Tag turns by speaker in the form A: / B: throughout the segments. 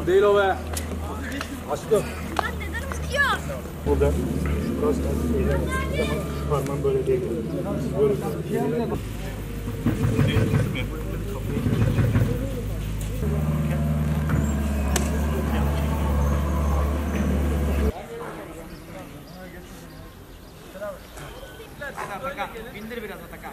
A: Su değil o be. Aşkım.
B: Burada biraz parmağım böyle değil. Böyle
C: Atakan. Bindir biraz Atakan.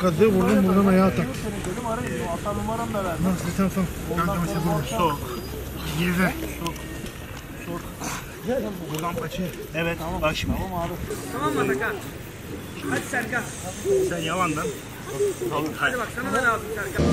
B: Kazığı vurdum buradan ayağa tak. Nasıl sen son? Kanka mesela bu soğuk. Girdi. Soğuk. Soğuk. Buradan paçı. Evet. Bak şimdi.
C: Tamam mı Atakan? Hadi Serkan.
B: Sen yalandan.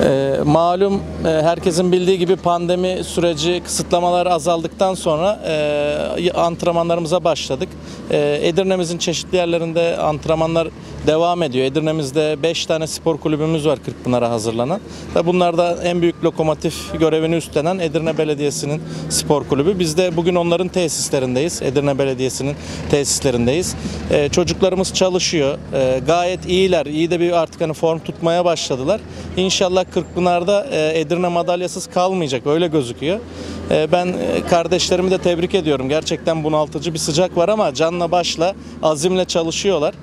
D: Ee, malum e, herkesin bildiği gibi pandemi süreci kısıtlamalar azaldıktan sonra e, antrenmanlarımıza başladık. E, Edirne'mizin çeşitli yerlerinde antrenmanlar devam ediyor. Edirne'mizde 5 tane spor kulübümüz var Kırkpınar'a hazırlanan. Ve bunlarda en büyük lokomotif görevini üstlenen Edirne Belediyesi'nin spor kulübü. Biz de bugün onların tesislerindeyiz. Edirne Belediyesi'nin tesislerindeyiz. E, çocuklarımız çalışıyor. E, gayet iyiler. İyi de bir artık hani form tutmaya başladılar. İnşallah Kırkpınar'da e, Edirne madalyasız kalmayacak. Öyle gözüküyor. E, ben e, kardeşlerimi de tebrik ediyorum. Gerçekten bunaltıcı bir sıcak var ama canla başla, azimle çalışıyorlar.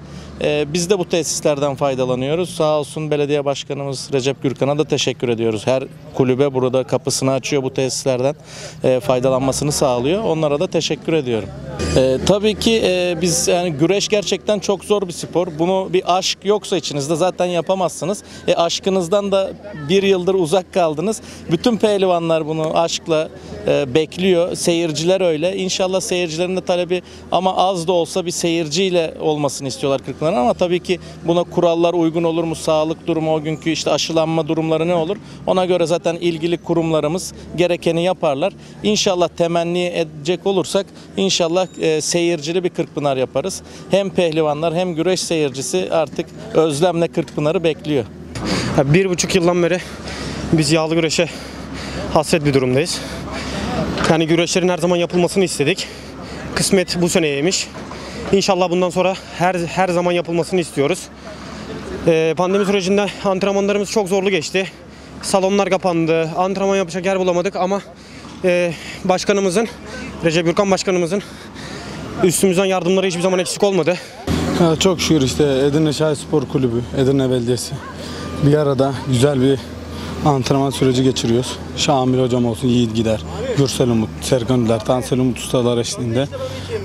D: Ee, Biz de bu tesislerden faydalanıyoruz. Sağ olsun belediye başkanımız Recep Gürkan'a da teşekkür ediyoruz. Her kulübe burada kapısını açıyor bu tesislerden e, faydalanmasını sağlıyor. Onlara da teşekkür ediyorum. Ee, tabii ki e, biz yani güreş gerçekten çok zor bir spor. Bunu bir aşk yoksa içinizde zaten yapamazsınız. E, aşkınızdan da bir yıldır uzak kaldınız. Bütün pehlivanlar bunu aşkla e, bekliyor. Seyirciler öyle. İnşallah seyircilerin de talebi ama az da olsa bir seyirciyle olmasını istiyorlar Kırkpınar'ın ama tabii ki buna kurallar uygun olur mu? Sağlık durumu o günkü işte aşılanma durumları ne olur? Ona göre zaten ilgili kurumlarımız gerekeni yaparlar. İnşallah temenni edecek olursak inşallah e, seyircili bir Kırkpınar yaparız. Hem pehlivanlar hem güreş seyircisi artık özlemle Kırkpınar'ı bekliyor.
E: Bir buçuk yıldan beri biz yağlı güreşe hasret bir durumdayız. Yani güreşlerin her zaman yapılmasını istedik. Kısmet bu seneymiş. İnşallah bundan sonra her her zaman yapılmasını istiyoruz. Ee, pandemi sürecinde antrenmanlarımız çok zorlu geçti. Salonlar kapandı. Antrenman yapacak yer bulamadık ama e, başkanımızın, Recep Gürkan başkanımızın üstümüzden yardımları hiçbir zaman eksik olmadı.
F: Ya çok şükür işte Edirne Şahin Spor Kulübü, Edirne Belediyesi bir arada güzel bir antrenman süreci geçiriyoruz. Şamil hocam olsun, Yiğit Gider, Gürsel Umut, Serkan Üler, Tansel Umut ustalar eşliğinde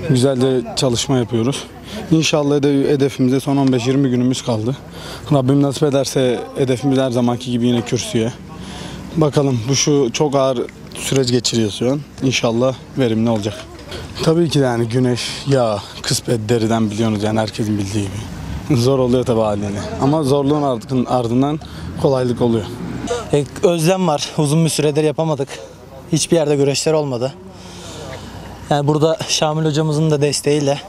F: güzel de çalışma yapıyoruz. İnşallah hedef- hedefimize son 15-20 günümüz kaldı. Rabbim nasip ederse hedefimiz her zamanki gibi yine kürsüye. Bakalım bu şu çok ağır süreç geçiriyoruz şu an. İnşallah verimli olacak. Tabii ki de yani güneş, yağ, kısmet deriden biliyorsunuz yani herkesin bildiği gibi. Zor oluyor tabii haliyle. Ama zorluğun ardın- ardından kolaylık oluyor.
G: E, Özlem var. Uzun bir süredir yapamadık. Hiçbir yerde güreşler olmadı. Yani burada Şamil hocamızın da desteğiyle